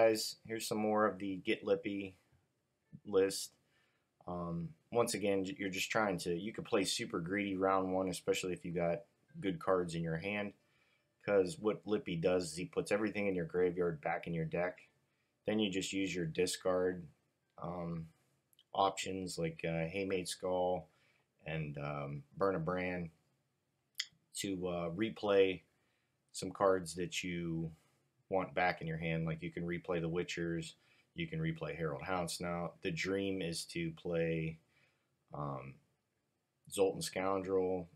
guys, here's some more of the Get Lippy list. Um, once again, you're just trying to, you could play super greedy round one, especially if you got good cards in your hand. Because what Lippy does is he puts everything in your graveyard back in your deck. Then you just use your discard um, options like uh, Heymaey Skald and um, Burn a Brand to uh, replay some cards that you want back in your hand. Like you can replay the Witchers, you can replay Harald Hounds. Now the dream is to play um, Zoltan Scoundrel,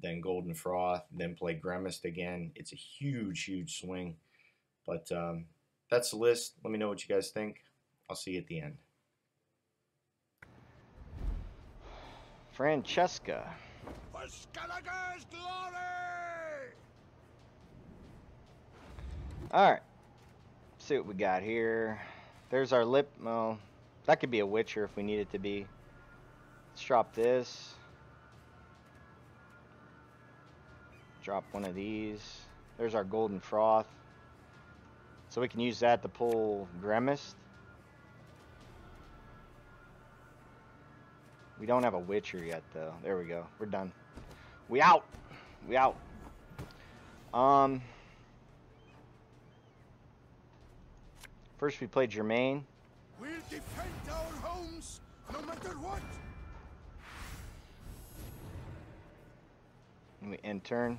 then Golden Froth, then play Gremist again. It's a huge, huge swing. But um, that's the list. Let me know what you guys think. I'll see you at the end. Francesca. For Skellige's glory! Alright. See what we got here. There's our lip. Well, that could be a Witcher if we need it to be. Let's drop this. Drop one of these. There's our Golden Froth. So we can use that to pull Gremist. We don't have a Witcher yet, though. There we go. We're done. We out. We out. Um. First, we play Germain. We'll defend our homes no matter what. And we end turn.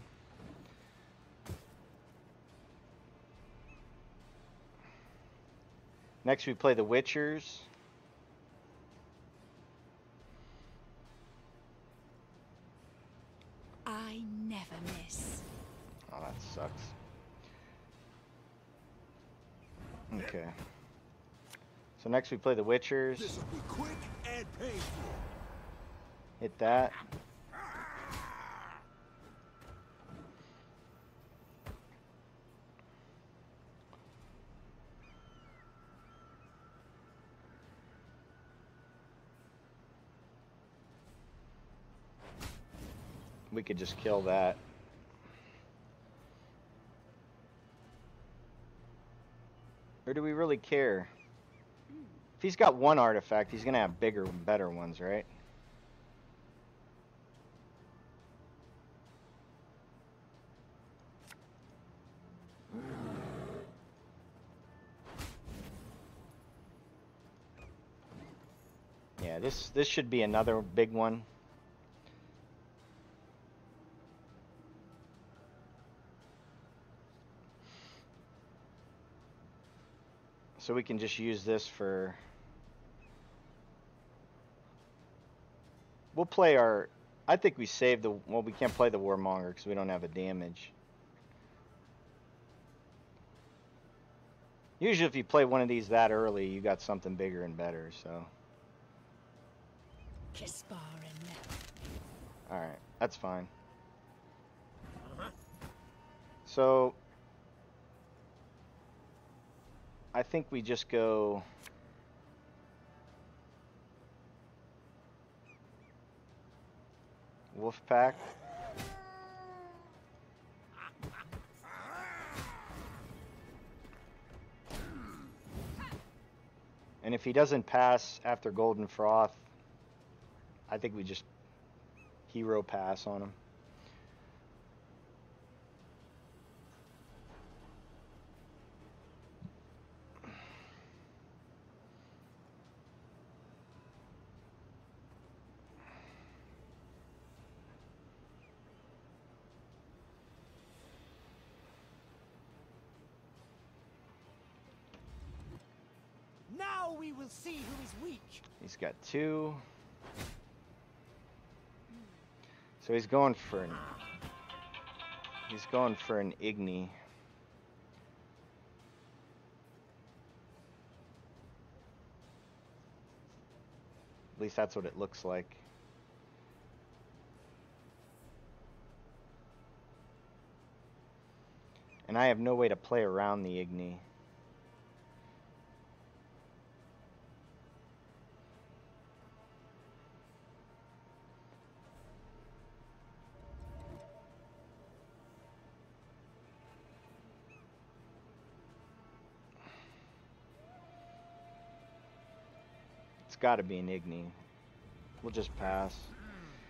Next, we play the Witchers. Next we play the Witchers. This will be quick and painful. Hit that. We could just kill that. Or do we really care? He's got one artifact, he's gonna have bigger, better ones, right? Yeah, this this should be another big one. So we can just use this for... We'll play our... I think we saved the... Well, we can't play the Warmonger because we don't have a damage. Usually if you play one of these that early, you got something bigger and better, so... Kispar and Alright, that's fine. Uh-huh. So... I think we just go... Wolfpack. And if he doesn't pass after Golden Froth, I think we just hero pass on him. We will see who is weak. He's got two. So he's going for an He's going for an Igni. At least that's what it looks like. And I have no way to play around the Igni. Got to be an Igni. We'll just pass.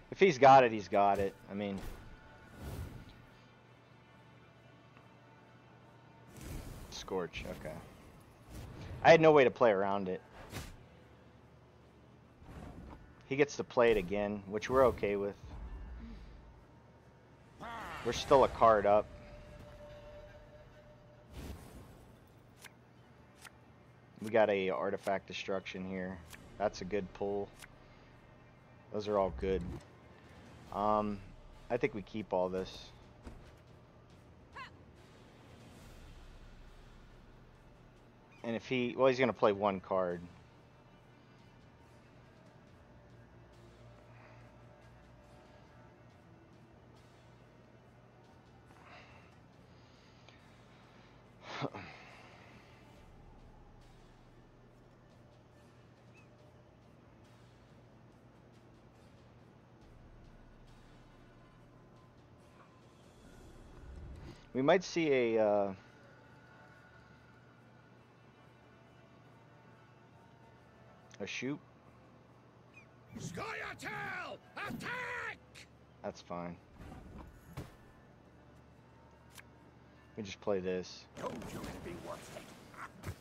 If he's got it, he's got it. I mean, Scorch, okay. I had no way to play around it. He gets to play it again, which we're okay with. We're still a card up. We got a artifact destruction here. That's a good pull. Those are all good. Um, I think we keep all this. And if he, well, he's gonna play one card. We might see a, uh, a shoot. Scoia'tael! Attack! That's fine. We just play this. Told you it'd be worth it.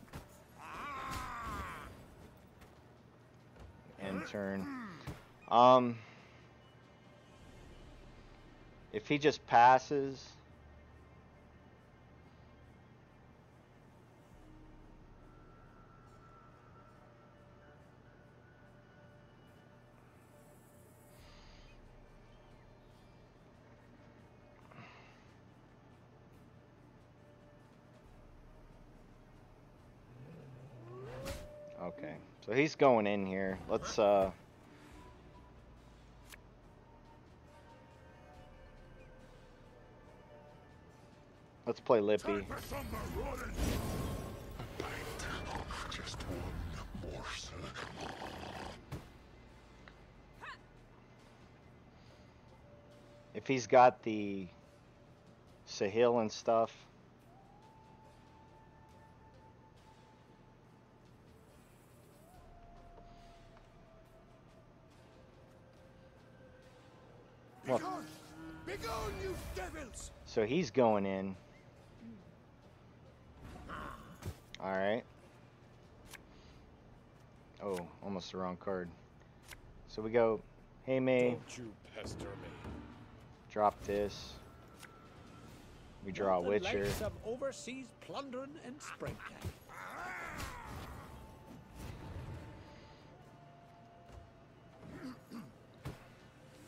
Ah! End turn. Um, if he just passes, So he's going in here. Let's uh. Let's play Lippy. If he's got the Sahil and stuff. Well- Begone! Begone, you devils! So he's going in. Alright. Oh, almost the wrong card. So we go, hey May, Don't you pester me. drop this. We draw a Witcher. likes of overseas plundering and springtime.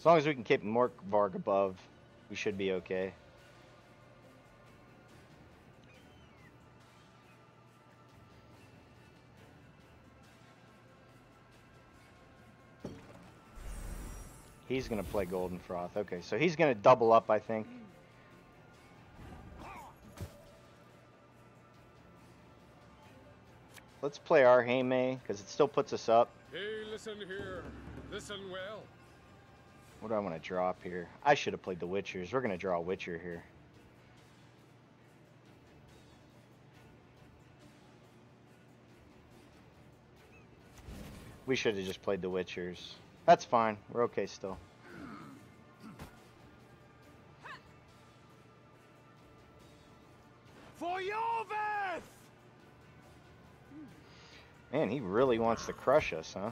As long as we can keep Morkvarg above, we should be okay. He's gonna play Golden Froth. Okay, so he's gonna double up, I think. Let's play our Heymaey, because it still puts us up. Hey, listen here. Listen well. What do I want to drop here? I should have played the Witchers. We're going to draw a Witcher here. We should have just played the Witchers. That's fine. We're okay still. For Iorveth! Man, he really wants to crush us, huh?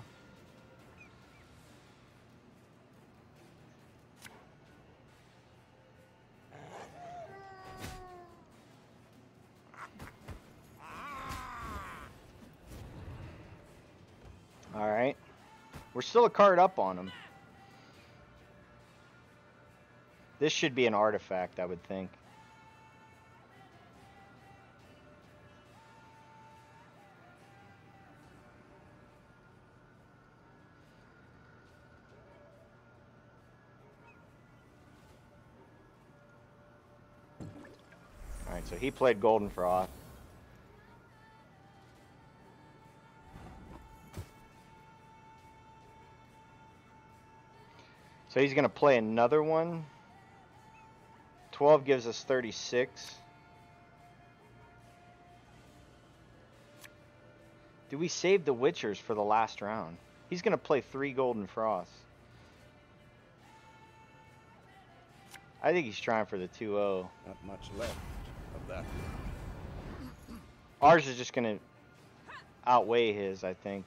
Card up on him. This should be an artifact, I would think. Alright, so he played Golden Froth. So he's going to play another one. 12 gives us 36. Do we save the Witchers for the last round? He's gonna play three Golden Froths. I think he's trying for the 2-0. Not much left of that. Ours is just gonna outweigh his, I think.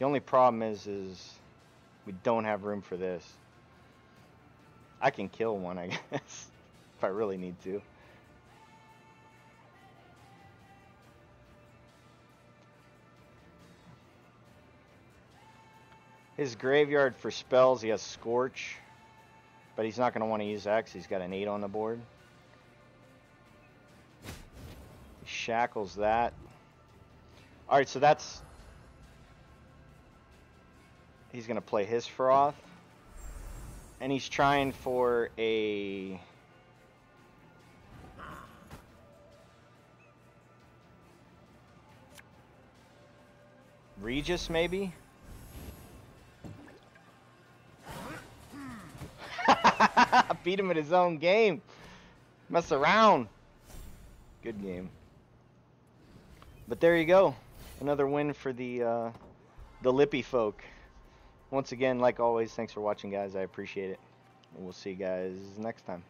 The only problem is, is we don't have room for this. I can kill one, I guess, if I really need to. His graveyard for spells, he has Scorch, but he's not going to want to use X. He's got an 8 on the board. He shackles that. Alright, so that's... He's going to play his Froth. And he's trying for a... Regis, maybe? Beat him at his own game. Mess around. Good game. But there you go. Another win for the uh, the Lippy folk once again, like always, thanks for watching, guys. I appreciate it. We'll see you guys next time.